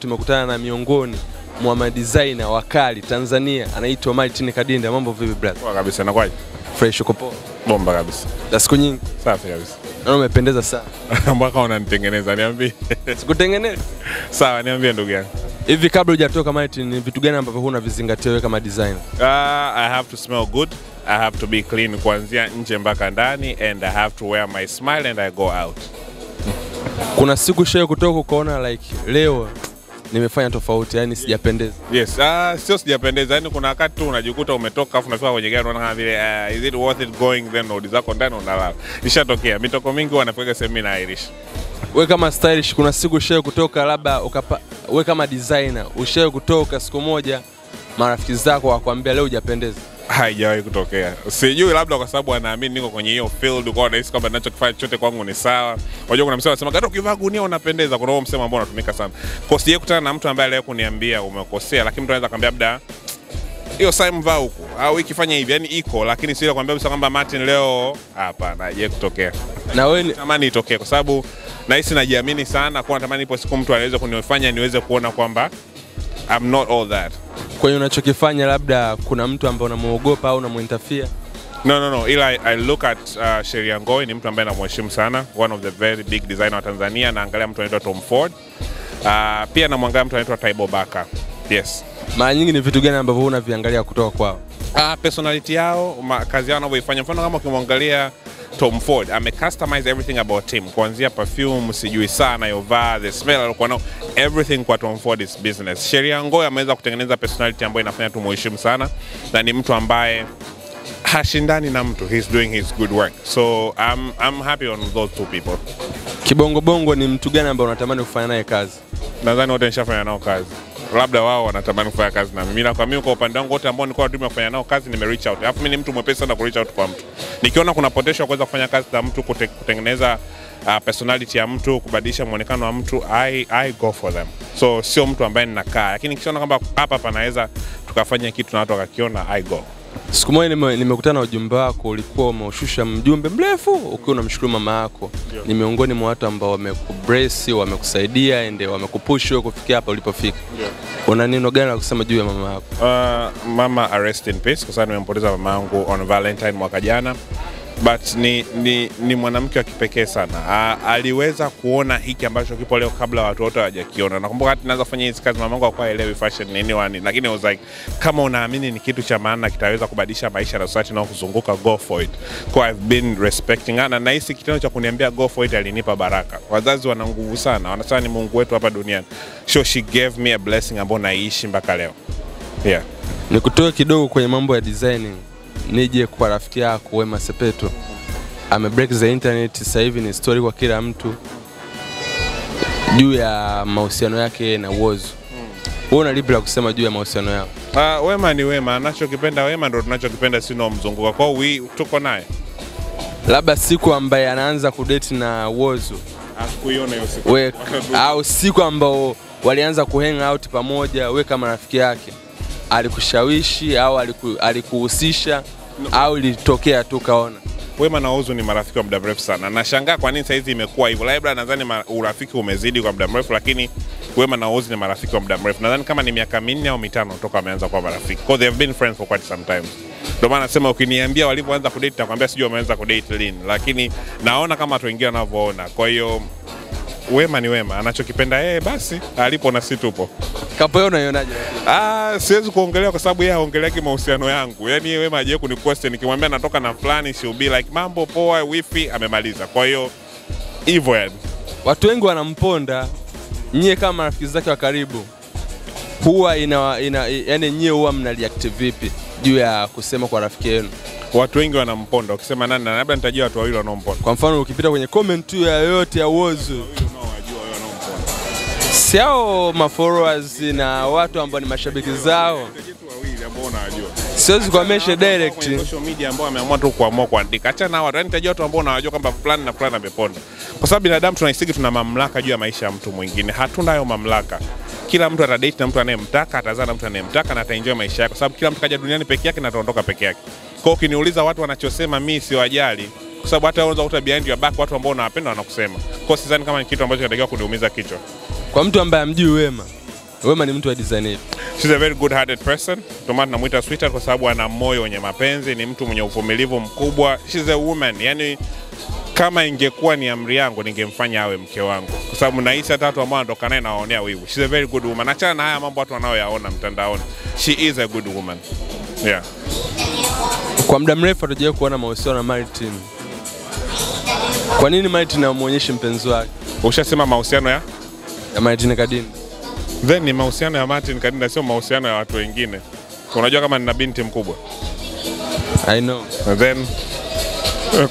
tumekutana na miongoni mwa madesigner wakali Tanzania, anaitwa Martin Kadinda. Mambo vipi brother? Poa kabisa, nakwaje? Fresh, uko poa? Bomba kabisa, Na siku nyingi safi kabisa. Na umependeza sana. Mpaka unanitengeneza, niambie. Sikutengeneza Sawa, niambie ndugu yangu. hivi. Kabla hujatoka Martin, ni vitu gani ambavyo huna vizingatia wewe kama designer? Uh, I have to smell good. I have to be clean kuanzia nje mpaka ndani and I have to wear my smile and I go out. Kuna siku shee kutoka ukaona like leo nimefanya tofauti, yani sijapendeza. Yes, uh, sio sijapendeza. yani kuna wakati tu unajikuta umetoka afu unafika kwenye gari unaona vile uh, is it worth it going then load zako ndani unalala. Ishatokea. Mitoko mingi huwa nafika sehemu mimi nairisha. We kama stylish, kuna siku ushawe kutoka labda ukapa, we kama designer ushawe kutoka siku moja marafiki zako wakwambia leo hujapendeza. Haijawahi kutokea. Sijui, labda kwa sababu anaamini niko kwenye hiyo field, kwa nahisi kwamba ninachokifanya chote kwangu ni sawa. Unajua, kuna msemo anasema hata ukivaa gunia unapendeza. Kuna huo msemo ambao unatumika sana. Kwa sije kutana na mtu ambaye leo kuniambia umekosea, lakini mtu anaweza kwambia labda hiyo saa mvaa huku au ikifanya hivi, yani iko, lakini sio kwambia kabisa kwamba Martin leo, hapana, haijawahi kutokea. Na wewe ni- Natamani itokee kwa sababu nahisi najiamini sana, kwa natamani ipo siku mtu anaweza kunifanya niweze kuona kwamba I'm not all that. Kwenye unachokifanya labda kuna mtu ambaye unamuogopa au unamuinterfere? No, no, no. Ila I, I look at uh, Sheria Ngoi ni mtu ambaye namheshimu sana, one of the very big designer wa Tanzania. Naangalia mtu anaitwa Tom Ford. Uh, pia namwangalia mtu anaitwa Taibo Baka. Yes. Mara nyingi ni vitu gani ambavyo unaviangalia kutoka kwao? Uh, personality yao, kazi yao wanavyoifanya. Mfano kama ukimwangalia Tom Ford ame customize everything about him, kuanzia perfume, sijui saa anayovaa, the smell alikuwa nao, everything kwa Tom Ford is business. Sheria Ngoi ameweza kutengeneza personality ambayo inafanya tumuheshimu sana, na ni mtu ambaye hashindani na mtu, he's doing his good work. So I'm, I'm happy on those two people. Kibongobongo ni mtu gani ambaye unatamani kufanya naye kazi? Nadhani wote nishafanya nao kazi, labda wao wanatamani kufanya kazi na mimi. Na kwa mimi, kwa upande wangu, wote ambao nilikuwa natumia kufanya nao kazi nime reach out. Alafu mimi ni mtu mwepesi sana ku reach out kwa mtu, nikiona kuna potential kuweza kufanya kazi na mtu, kute, kutengeneza uh, personality ya mtu, kubadilisha muonekano wa mtu, I, I go for them. So sio mtu ambaye ninakaa, lakini nikiona kwamba hapa panaweza tukafanya kitu na watu wakakiona, I go. Siku moja nimekutana na ujumbe wako, ulikuwa umeushusha mjumbe mrefu ukiwa unamshukuru mama yako. Ni miongoni mwa watu ambao wamekubrace, wamekusaidia ende wamekupush wewe kufikia hapa ulipofika. Una neno gani la kusema juu ya mama yako? Uh, mama rest in peace kwa sababu nimempoteza mama yangu on Valentine mwaka jana but ni, ni, ni mwanamke wa kipekee sana. A, aliweza kuona hiki ambacho kipo leo kabla watu wote hawajakiona. Nakumbuka hata naanza kufanya hizi kazi mama yangu hakuwa elewi fashion nini wani, lakini I was like kama unaamini ni kitu cha maana kitaweza kubadilisha maisha na society na kuzunguka go for it. Kwa I've been respecting her na nahisi kitendo cha kuniambia go for it alinipa baraka. Wazazi wana nguvu sana, wanasema ni Mungu wetu hapa duniani. So she gave me a blessing ambayo naishi mpaka leo. Yeah. Nikutoe kidogo kwenye mambo ya designing, nije kwa rafiki yako Wema Sepetu. Ame break the internet, sasa hivi ni story kwa kila mtu juu ya mahusiano yake na Whozu. Wewe una lipi la kusema juu ya mahusiano yao? Uh, Wema ni Wema, anachokipenda Wema ndo tunachokipenda sisi mzunguka Kwa hiyo tuko naye. Labda siku ambaye anaanza kudate na Whozu Asikuiona hiyo siku. we, au siku ambao walianza kuhang out pamoja, we kama rafiki yake alikushawishi au aliku, alikuhusisha au ilitokea tu kaona? Wema na Ozu ni marafiki wa muda mrefu sana. Nashangaa kwa nini saizi imekuwa hivyo. Labda nadhani urafiki umezidi kwa muda mrefu, lakini Wema na Ozu ni marafiki wa muda mrefu. Nadhani kama ni miaka minne au mitano toka wameanza kuwa marafiki. Because they have been friends for quite some time. Ndio maana nasema ukiniambia walivyoanza kudate nakwambia sijui wameanza kudate lini, lakini naona kama watu wengine wanavyoona. Kwa hiyo Wema ni Wema, anachokipenda yeye basi alipo na si tupo. Kapo wewe unaionaje? Ah, siwezi kuongelea kwa sababu yeye haongeleagi mahusiano yangu. Yaani yeye Wema hajawahi kuni question nikimwambia natoka na fulani she'll be like mambo poa wifi amemaliza. Kwa hiyo hivyo yani. Watu wengi wanamponda, nyie kama marafiki zake wa karibu huwa ina, ina yani nyie huwa mna react vipi juu ya kusema kwa rafiki yenu? Watu wengi wanamponda. Ukisema nani na labda nitajia watu wawili wanaomponda. Kwa mfano ukipita kwenye comment tu ya yoyote ya Whozu. Si hao mafollowers na watu ambao ni mashabiki zao, siwezi kuamesha direct. social media ambao ameamua tu kuamua kuandika. Acha na watu, yani tajua watu ambao unawajua kwamba fulani na fulani ameponda. Kwa sababu binadamu tunahisiki tuna mamlaka juu ya maisha ya mtu mwingine. Hatuna hayo mamlaka. Kila mtu atadate na mtu anayemtaka, atazaa na mtu anayemtaka na ataenjoy maisha yake, kwa sababu kila mtu kaja duniani peke yake na ataondoka peke yake. Kwa ukiniuliza watu wanachosema, mimi siwajali, kwa sababu hata unaweza kukuta behind your back watu ambao unawapenda wanakusema. Kwa hiyo sidhani kama ni kitu ambacho kinatakiwa kuniumiza kichwa. Kwa mtu ambaye amjui Wema, Wema ni mtu wa design yetu. She's a very good hearted person. Ndio maana tunamuita sweetheart kwa sababu ana moyo wenye mapenzi, ni mtu mwenye uvumilivu mkubwa. She's a woman. Yaani kama ingekuwa ni amri yangu ningemfanya awe mke wangu, kwa sababu nahisi hata watu ambao wanatoka naye nawaonea wivu. She's a very good woman. Achana na haya mambo watu wanaoyaona mtandaoni. She is a good woman. Yeah. Kwa muda mrefu hatujawahi kuona mahusiano na Martin. Kwa nini Martin amwonyeshi mpenzi wake Ushasema mahusiano ya ya Martin Kadinda? then ni mahusiano ya Martin Kadinda, sio mahusiano ya watu wengine. Unajua kama nina binti mkubwa I know. And then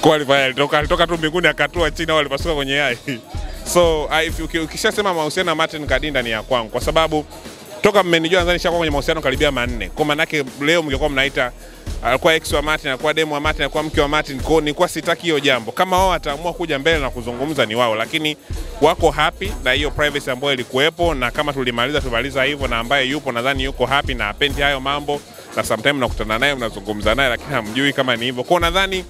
qualify alitoka, alitoka tu mbinguni akatua chini au alipasuka kwenye yai. So uh, if uki- ukishasema mahusiano ya Martin Kadinda ni ya kwangu, kwa sababu toka mmenijua nadhani nishakuwa kwenye mahusiano karibia manne. Kwa maana yake leo mngekuwa mnaita alikuwa ex wa Martin, alikuwa demu wa Martin, alikuwa mke wa Martin. Kwa nilikuwa sitaki hiyo jambo. Kama wao wataamua kuja mbele na kuzungumza ni wao, lakini wako happy na hiyo privacy ambayo ilikuwepo, na kama tulimaliza tumaliza hivyo, na ambaye yupo nadhani yuko happy na apendi hayo mambo, na sometimes mnakutana naye mnazungumza naye, lakini hamjui kama ni hivyo. Kwa nadhani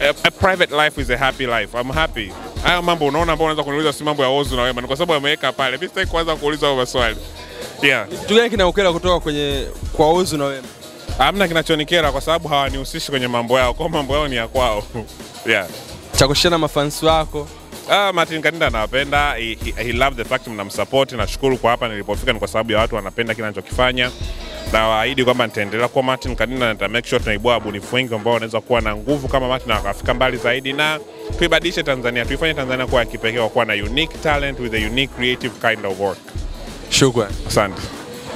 a, a private life is a happy life. I'm happy. Hayo mambo unaona ambao unaweza kuniuliza si mambo ya Ozu na Wema, ni kwa sababu ameweka pale. Mimi sitaki kuanza kuuliza hayo maswali. Yeah. Kitu gani kinakukera kutoka kwenye kwa Ozu na Wema? Hamna kinachonikera kwa sababu hawanihusishi kwenye mambo yao, kwa mambo yao ni ya kwao. yeah. Cha kushana mafansi wako Ah, Martin Kadinda anawapenda. He, he, he love the fact mnamsupport. Nashukuru kwa hapa nilipofika ni kwa sababu ya watu wanapenda kile anachokifanya. Na waahidi kwamba nitaendelea kuwa Martin Kadinda na nita make sure tunaibua wabunifu wengi ambao wanaweza kuwa na nguvu kama Martin na wakafika mbali zaidi, na tuibadilishe Tanzania, tuifanye Tanzania kuwa ya kipekee kwa kuwa na unique talent with a unique creative kind of work. shukrani. Asante.